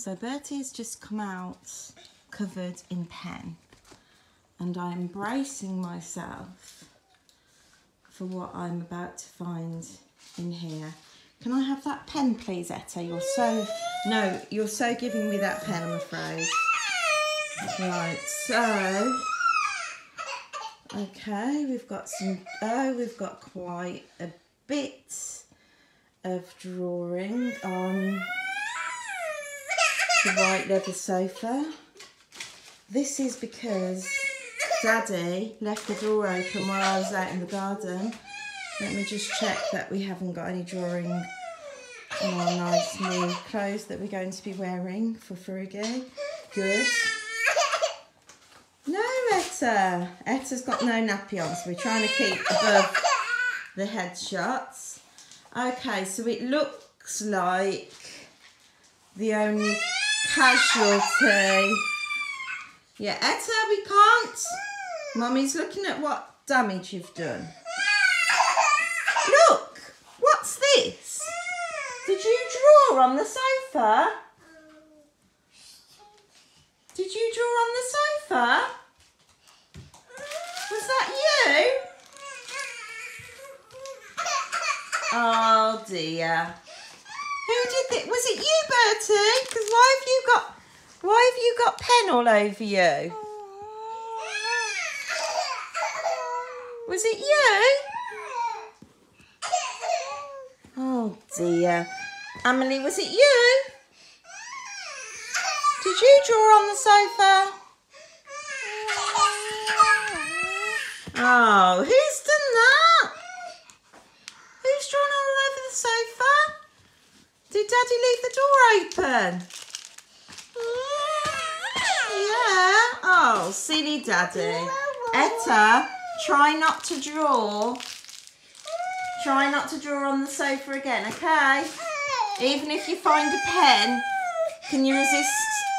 So Bertie has just come out covered in pen and I'm bracing myself for what I'm about to find in here. Can I have that pen please Etta? You're so, no, you're so giving me that pen I'm afraid. Right, so, okay, we've got some, oh, we've got quite a bit of drawing on the white leather sofa. This is because Daddy left the door open while I was out in the garden. Let me just check that we haven't got any drawing on our nice new clothes that we're going to be wearing for Fergie. Good. No, Etta. Etta's got no nappy on, so we're trying to keep above the headshots. Okay, so it looks like the only casualty. Yeah, Etta, we can't. Mummy's looking at what damage you've done. Look, what's this? Did you draw on the sofa? Did you draw on the sofa? Was that you? Oh dear. Who did? Was it you, Bertie? Because why have you got why have you got pen all over you? Was it you? Oh dear. Emily, was it you? Did you draw on the sofa? Oh, who's done that? Who's drawn all over the sofa? Did Daddy leave the door open? Yeah. Oh, silly Daddy. Etta, try not to draw. Try not to draw on the sofa again, okay? Even if you find a pen, can you resist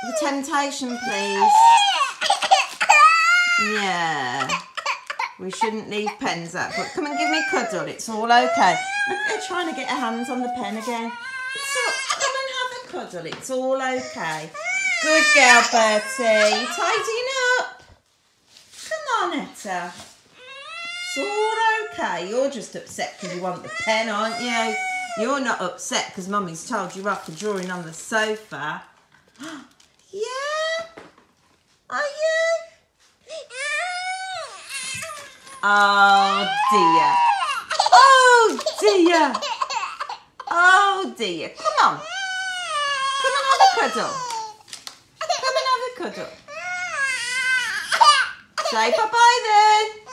the temptation, please? Yeah. We shouldn't leave pens out, but come and give me a cuddle. It's all okay. Look, they're trying to get her hands on the pen again. All, come and have a cuddle. It's all okay. Good girl, Bertie. Tidying up? Come on, Etta. It's all okay. You're just upset because you want the pen, aren't you? You're not upset because Mummy's told you off for drawing on the sofa. yeah? Are you? Oh dear. Oh dear. Dear. Come on. Come and have a cuddle. Come and have a cuddle. Say bye-bye then.